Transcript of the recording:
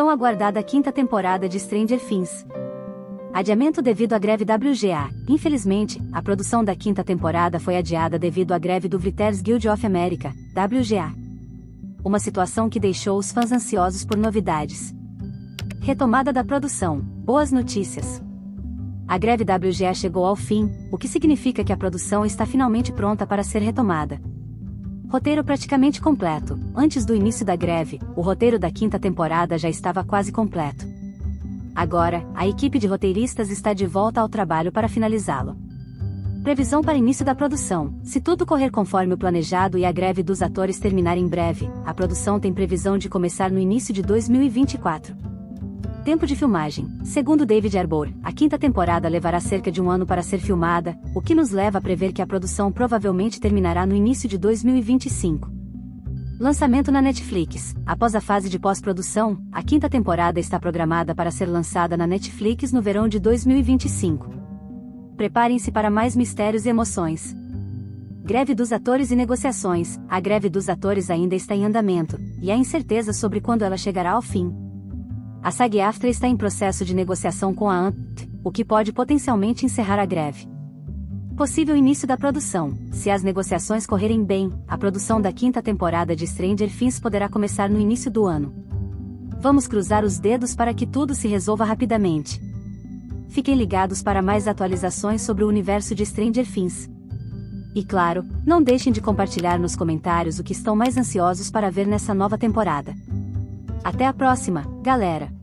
tão aguardada quinta temporada de Stranger Things. Adiamento devido à greve WGA. Infelizmente, a produção da quinta temporada foi adiada devido à greve do Writers Guild of America, WGA. Uma situação que deixou os fãs ansiosos por novidades. Retomada da produção. Boas notícias. A greve WGA chegou ao fim, o que significa que a produção está finalmente pronta para ser retomada. Roteiro praticamente completo. Antes do início da greve, o roteiro da quinta temporada já estava quase completo. Agora, a equipe de roteiristas está de volta ao trabalho para finalizá-lo. Previsão para início da produção. Se tudo correr conforme o planejado e a greve dos atores terminar em breve, a produção tem previsão de começar no início de 2024. Tempo de filmagem. Segundo David Arbor, a quinta temporada levará cerca de um ano para ser filmada, o que nos leva a prever que a produção provavelmente terminará no início de 2025. Lançamento na Netflix. Após a fase de pós-produção, a quinta temporada está programada para ser lançada na Netflix no verão de 2025. Preparem-se para mais mistérios e emoções. Greve dos atores e negociações. A greve dos atores ainda está em andamento, e há incerteza sobre quando ela chegará ao fim. A SAG-AFTRA está em processo de negociação com a ANT, o que pode potencialmente encerrar a greve. Possível início da produção. Se as negociações correrem bem, a produção da quinta temporada de Stranger Things poderá começar no início do ano. Vamos cruzar os dedos para que tudo se resolva rapidamente. Fiquem ligados para mais atualizações sobre o universo de Stranger Things. E claro, não deixem de compartilhar nos comentários o que estão mais ansiosos para ver nessa nova temporada. Até a próxima, galera!